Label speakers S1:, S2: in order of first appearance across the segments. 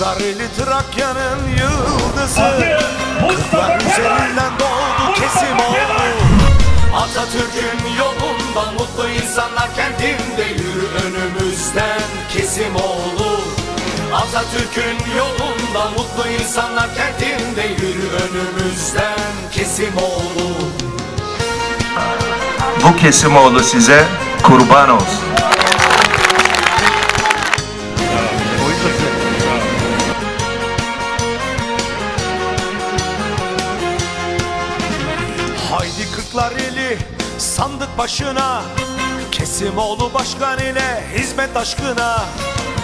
S1: Kırklareli Trakya'nın yıldızı. Kırklar üzerinden doğdu Kesimoğlu
S2: Kemal.
S1: Atatürk'ün yolunda mutlu insanlar kentinde yürü önümüzden Kesimoğlu Atatürk'ün yolunda mutlu insanlar kentinde yürü önümüzden Kesimoğlu
S3: Bu Kesimoğlu size kurban olsun.
S1: Haydi Kırklareli sandık başına. Kesimoğlu başkan ile hizmet aşkına.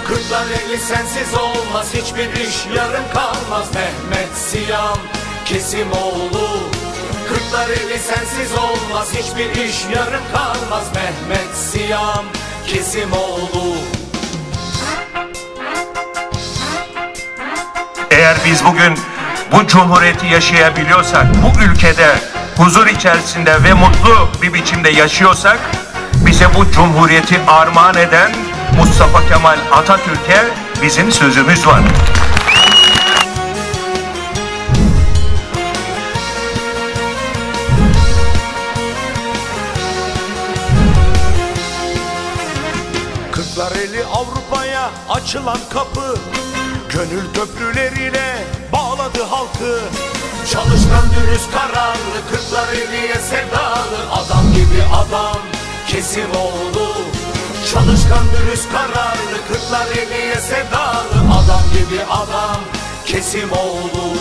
S1: Kırklareli sensiz olmaz hiçbir iş yarım kalmaz. Mehmet Siyam Kesimoğlu. Kırklareli sensiz olmaz hiçbir iş yarım kalmaz. Mehmet Siyam Kesimoğlu.
S3: Eğer biz bugün bu cumhuriyeti yaşayabiliyorsak, bu ülkede huzur içerisinde ve mutlu bir biçimde yaşıyorsak, bize bu cumhuriyeti armağan eden Mustafa Kemal Atatürk'e bizim sözümüz var.
S1: Kırklareli Avrupa'ya açılan kapı Gönül köprüleriyle bağladı halkı Çalışkan dürüst kararlı Kırklareli'ye sevdalı Adam gibi adam Kesimoğlu Çalışkan dürüst kararlı Kırklareli'ye sevdalı Adam gibi adam Kesimoğlu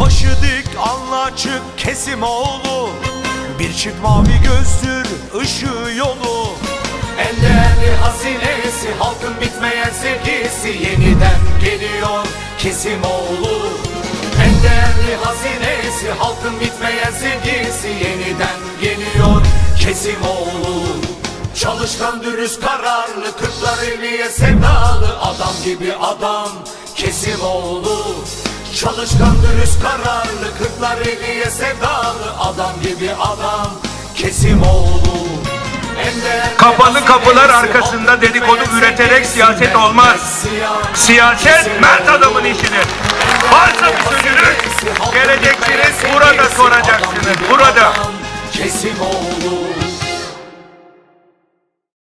S1: Başı dik alnı açık Kesimoğlu Bir çift mavi gözlür ışığı yolu. En değerli hazinesi halkın bitmeyen sevgisi. Yeniden geliyor Kesimoğlu En değerli hazinesi halkın bitmeyen sevgisi. Yeniden geliyor Kesimoğlu Çalışkan dürüst kararlı Kırklareli'ye sevdalı. Adam gibi adam Kesimoğlu Çalışkan dürüst kararlı Kırklareli'ye sevdalı Adam gibi adam Kesimoğlu En değerli
S3: Kapalı kapılar arkasında dedikodu üreterek siyaset olmaz. Siyaset mert adamın işidir. Varsa bir sözünüz geleceksiniz burada